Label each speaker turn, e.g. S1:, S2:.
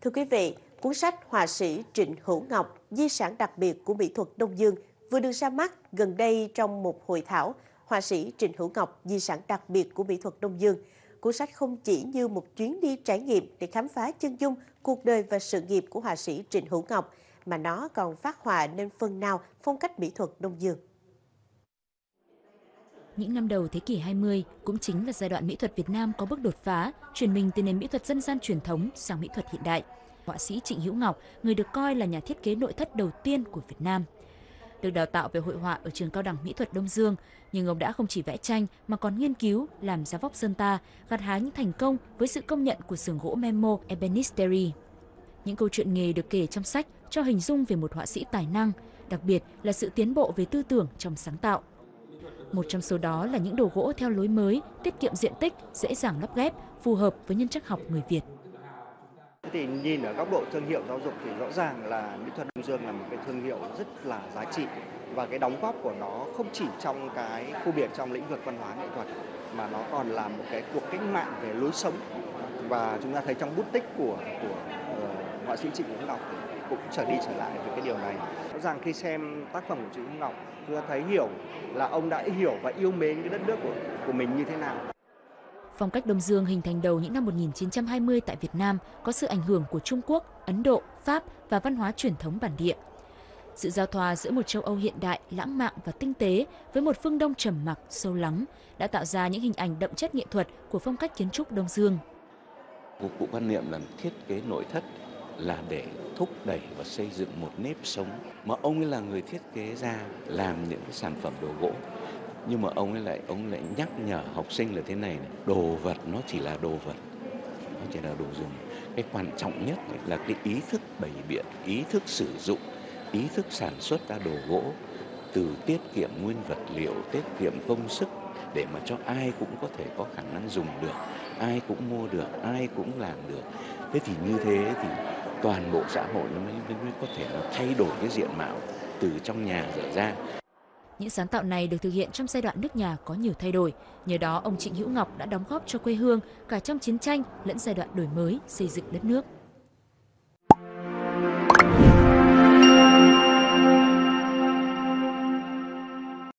S1: Thưa quý vị, cuốn sách họa sĩ Trịnh Hữu Ngọc, Di sản đặc biệt của mỹ thuật Đông Dương vừa được ra mắt gần đây trong một hội thảo họa sĩ Trịnh Hữu Ngọc, Di sản đặc biệt của mỹ thuật Đông Dương. Cuốn sách không chỉ như một chuyến đi trải nghiệm để khám phá chân dung, cuộc đời và sự nghiệp của họa sĩ Trịnh Hữu Ngọc, mà nó còn phát họa nên phần nào phong cách mỹ thuật Đông Dương.
S2: Những năm đầu thế kỷ 20 cũng chính là giai đoạn mỹ thuật Việt Nam có bước đột phá, chuyển mình từ nền mỹ thuật dân gian truyền thống sang mỹ thuật hiện đại. Họa sĩ Trịnh Hữu Ngọc, người được coi là nhà thiết kế nội thất đầu tiên của Việt Nam. Được đào tạo về hội họa ở trường cao đẳng mỹ thuật Đông Dương, nhưng ông đã không chỉ vẽ tranh mà còn nghiên cứu, làm giá vóc dân ta, gặt hái những thành công với sự công nhận của xưởng gỗ Memo Ebenisteri. Những câu chuyện nghề được kể trong sách cho hình dung về một họa sĩ tài năng, đặc biệt là sự tiến bộ về tư tưởng trong sáng tạo. Một trong số đó là những đồ gỗ theo lối mới, tiết kiệm diện tích, dễ dàng lắp ghép, phù hợp với nhân chắc học người Việt.
S3: Thì nhìn ở góc độ thương hiệu giáo dục thì rõ ràng là mỹ thuật Đông Dương là một cái thương hiệu rất là giá trị và cái đóng góp của nó không chỉ trong cái khu biệt trong lĩnh vực văn hóa nghệ thuật mà nó còn là một cái cuộc cách mạng về lối sống và chúng ta thấy trong bút tích của của uh, họa sĩ Trịnh Hữu Ngọc cũng trở đi trở lại về cái điều này. Rõ ràng khi xem tác phẩm của Trịnh Hữu Ngọc, chúng ta thấy hiểu là ông đã hiểu và yêu mến cái đất nước của của mình như thế nào.
S2: Phong cách Đông Dương hình thành đầu những năm 1920 tại Việt Nam có sự ảnh hưởng của Trung Quốc, Ấn Độ, Pháp và văn hóa truyền thống bản địa. Sự giao thoa giữa một châu Âu hiện đại, lãng mạn và tinh tế với một phương Đông trầm mặc, sâu lắng đã tạo ra những hình ảnh đậm chất nghệ thuật của phong cách kiến trúc Đông Dương.
S4: Một cụ quan niệm là thiết kế nội thất là để thúc đẩy và xây dựng một nếp sống. Mà ông ấy là người thiết kế ra làm những cái sản phẩm đồ gỗ. Nhưng mà ông ấy lại ông lại nhắc nhở học sinh là thế này, này đồ vật nó chỉ là đồ vật nó chỉ là đồ dùng. Cái quan trọng nhất là cái ý thức bày biện ý thức sử dụng ý thức sản xuất ra đồ gỗ từ tiết kiệm nguyên vật liệu tiết kiệm công sức để mà cho ai cũng có thể có khả năng dùng được ai cũng mua được ai cũng làm được thế thì như thế thì toàn bộ xã hội nó mới, mới có thể nó thay đổi cái diện mạo từ trong nhà trở ra
S2: những sáng tạo này được thực hiện trong giai đoạn nước nhà có nhiều thay đổi. Nhờ đó, ông Trịnh Hữu Ngọc đã đóng góp cho quê hương cả trong chiến tranh lẫn giai đoạn đổi mới, xây dựng đất nước.